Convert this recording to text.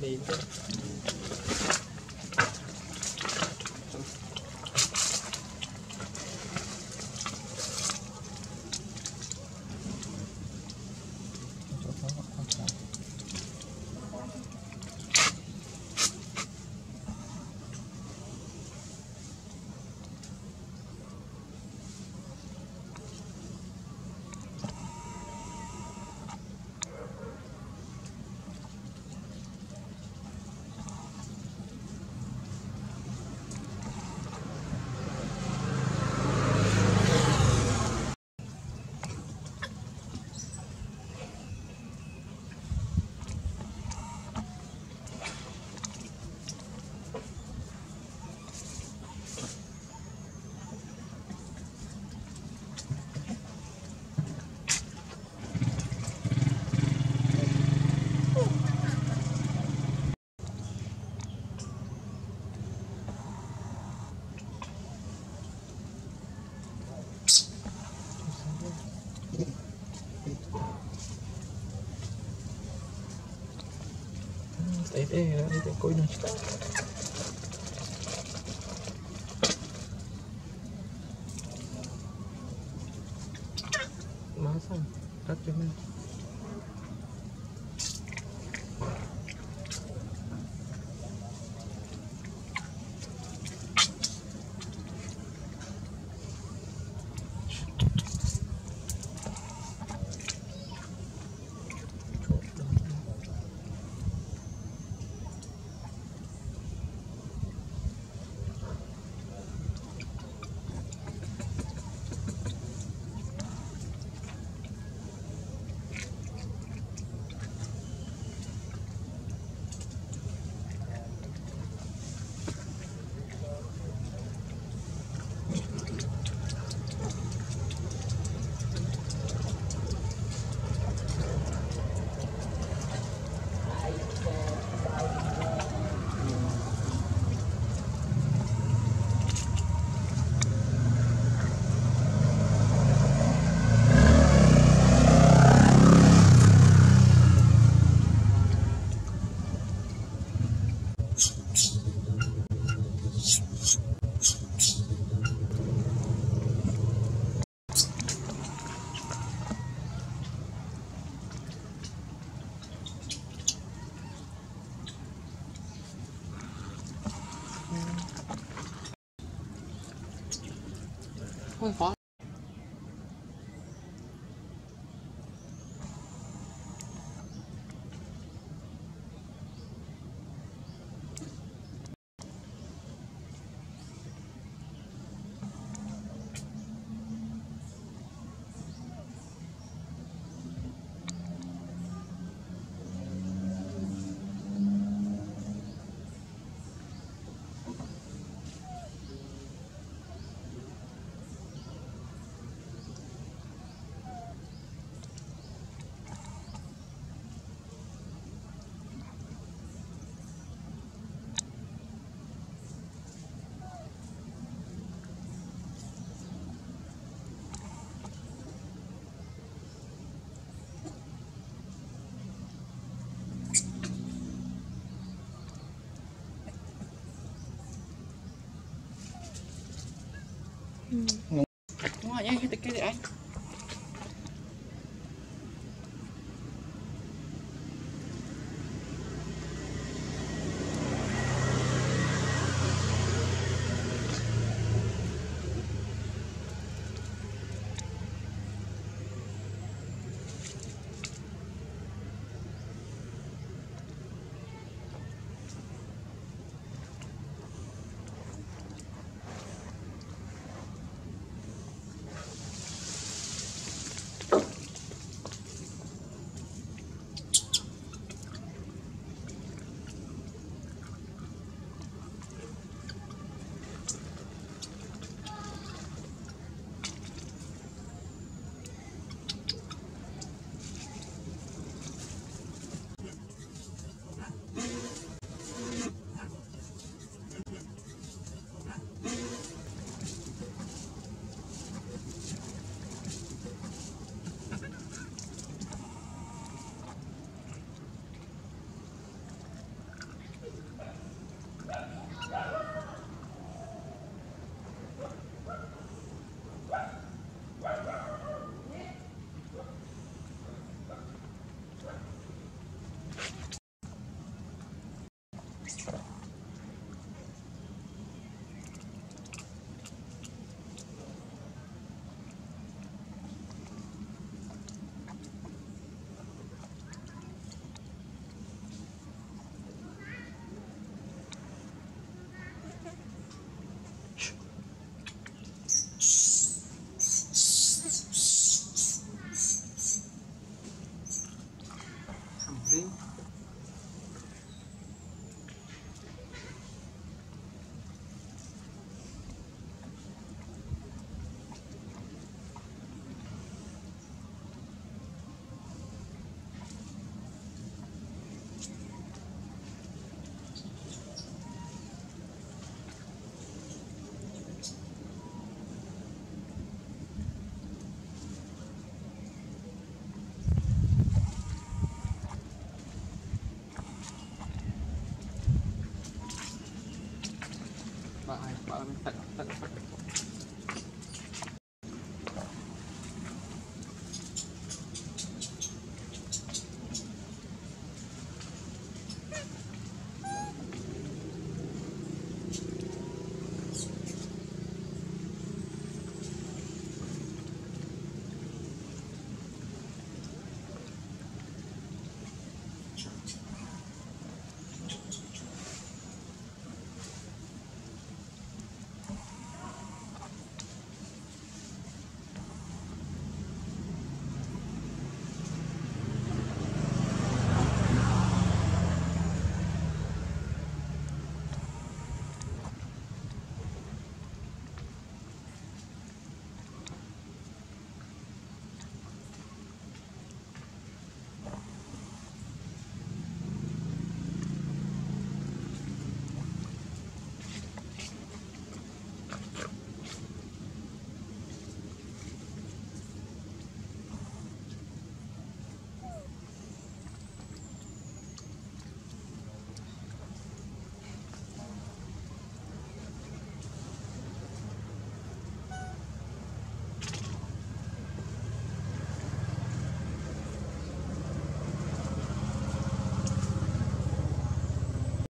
Bây. えー、何でこういうの来たまさに、立ってみ。oh my 嗯。分かった。